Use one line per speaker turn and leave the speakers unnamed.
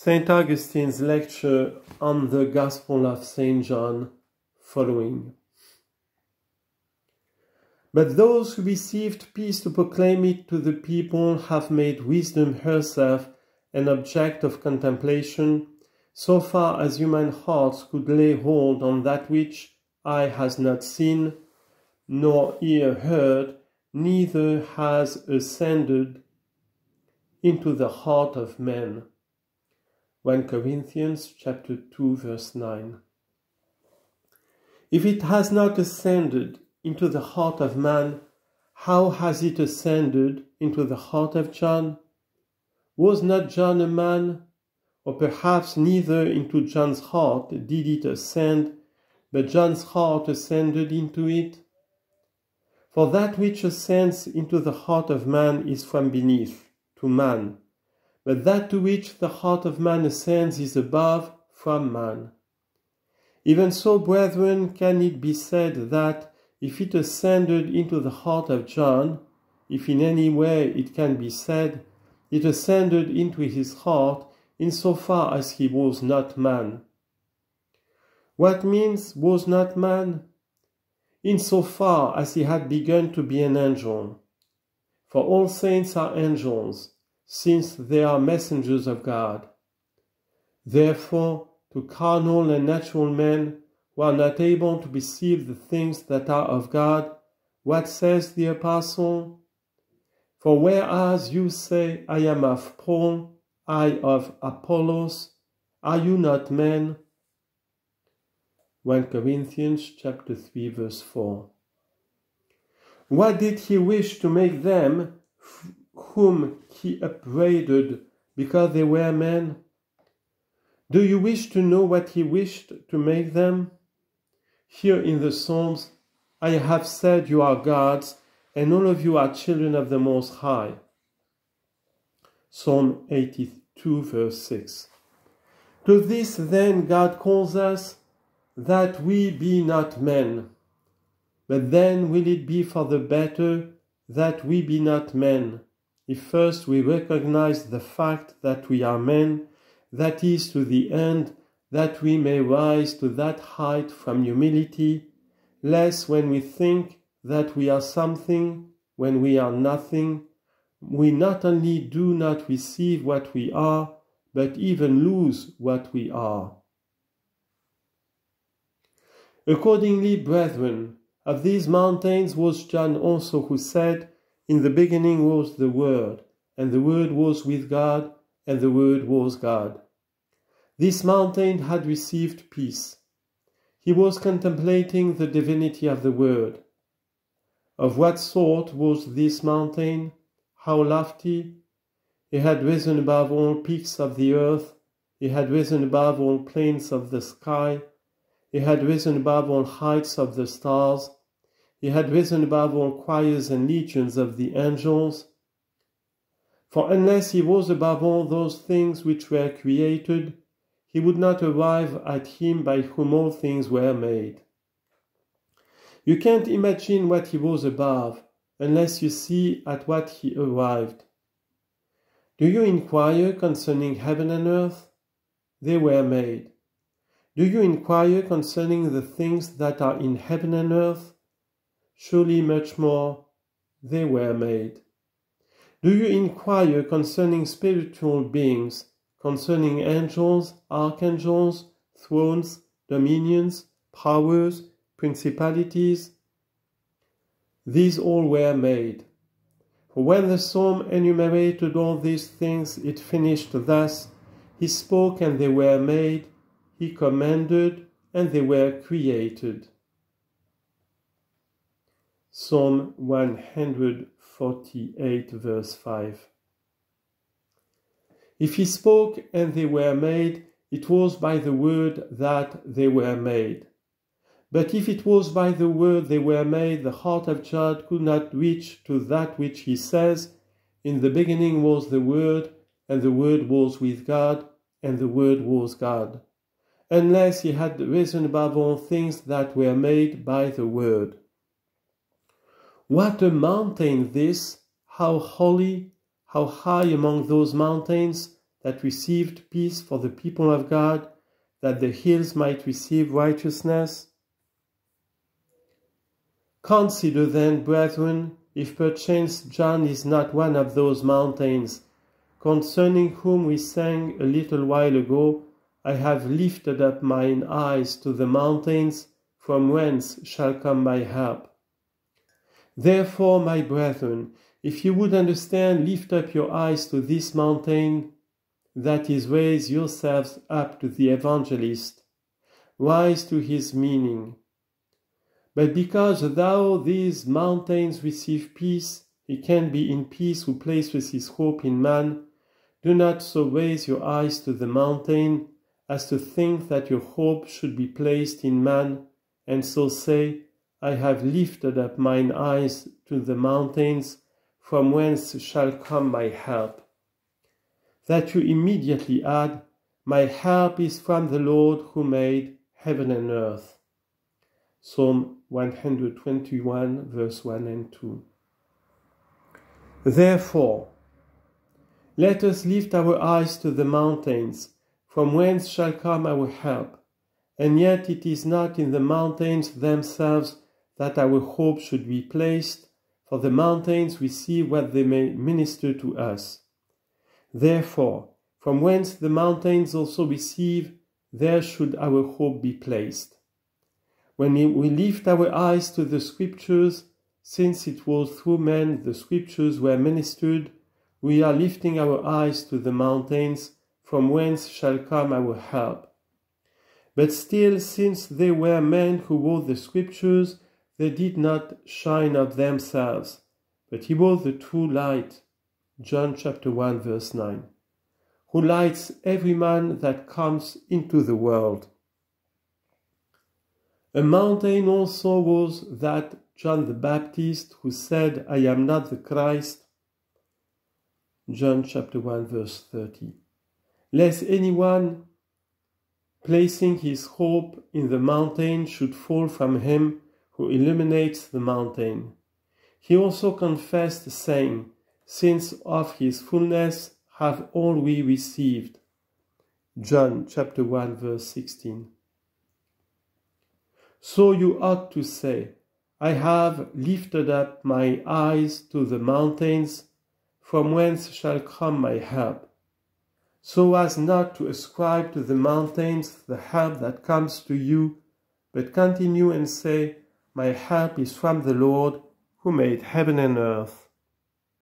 St. Augustine's lecture on the Gospel of St. John following. But those who received peace to proclaim it to the people have made wisdom herself an object of contemplation, so far as human hearts could lay hold on that which eye has not seen, nor ear heard, neither has ascended into the heart of man. 1 Corinthians chapter 2 verse 9. If it has not ascended into the heart of man, how has it ascended into the heart of John? Was not John a man? Or perhaps neither into John's heart did it ascend, but John's heart ascended into it? For that which ascends into the heart of man is from beneath, to man, but that to which the heart of man ascends is above, from man. Even so, brethren, can it be said that if it ascended into the heart of John, if in any way it can be said, it ascended into his heart in so far as he was not man. What means was not man? In so far as he had begun to be an angel. For all saints are angels, since they are messengers of God. Therefore, to carnal and natural men who are not able to perceive the things that are of God, what says the Apostle? For whereas you say, I am of Paul, I of Apollos, are you not men? 1 Corinthians chapter 3 verse 4. What did he wish to make them whom he upbraided because they were men? Do you wish to know what he wished to make them? Hear in the Psalms, I have said you are gods, and all of you are children of the Most High. Psalm 82, verse 6. To this then God calls us, that we be not men. But then will it be for the better that we be not men, if first we recognize the fact that we are men, that is to the end that we may rise to that height from humility, lest when we think that we are something, when we are nothing, we not only do not receive what we are, but even lose what we are. Accordingly, brethren, of these mountains was John also who said, In the beginning was the Word, and the Word was with God, and the Word was God. This mountain had received peace. He was contemplating the divinity of the Word. Of what sort was this mountain? How lofty? He had risen above all peaks of the earth. He had risen above all plains of the sky. He had risen above all heights of the stars. He had risen above all choirs and legions of the angels. For unless he was above all those things which were created, he would not arrive at him by whom all things were made. You can't imagine what he was above unless you see at what he arrived. Do you inquire concerning heaven and earth? They were made. Do you inquire concerning the things that are in heaven and earth? Surely much more, they were made. Do you inquire concerning spiritual beings, concerning angels, archangels, thrones, dominions, powers, principalities? These all were made. For when the psalm enumerated all these things, it finished thus He spoke and they were made, He commanded and they were created. Psalm 148, verse 5. If he spoke and they were made, it was by the word that they were made. But if it was by the word they were made, the heart of God could not reach to that which he says, In the beginning was the Word, and the Word was with God, and the Word was God, unless he had risen above all things that were made by the Word. What a mountain this! How holy, how high among those mountains that received peace for the people of God, that the hills might receive righteousness? Consider then, brethren, if perchance John is not one of those mountains, concerning whom we sang a little while ago, I have lifted up mine eyes to the mountains, from whence shall come my help. Therefore, my brethren, if you would understand, lift up your eyes to this mountain, that is, raise yourselves up to the evangelist, rise to his meaning. But because thou these mountains receive peace, he can be in peace who places his hope in man. Do not so raise your eyes to the mountain as to think that your hope should be placed in man, and so say, I have lifted up mine eyes to the mountains, from whence shall come my help. That you immediately add, My help is from the Lord who made heaven and earth. Psalm 121, verse 1 and 2. Therefore, let us lift our eyes to the mountains, from whence shall come our help. And yet it is not in the mountains themselves that our hope should be placed, for the mountains we see what they may minister to us. Therefore, from whence the mountains also receive, there should our hope be placed. When we lift our eyes to the Scriptures, since it was through men the Scriptures were ministered, we are lifting our eyes to the mountains, from whence shall come our help. But still, since they were men who wrote the Scriptures, they did not shine of themselves, but he was the true light. John chapter 1 verse 9. Who lights every man that comes into the world. A mountain also was that John the Baptist who said, I am not the Christ. John chapter 1 verse 30. Lest anyone placing his hope in the mountain should fall from him who illuminates the mountain. He also confessed, saying, Since of his fullness have all we received. John chapter 1 verse 16. So you ought to say, I have lifted up my eyes to the mountains, from whence shall come my help, so as not to ascribe to the mountains the help that comes to you, but continue and say, my help is from the Lord who made heaven and earth.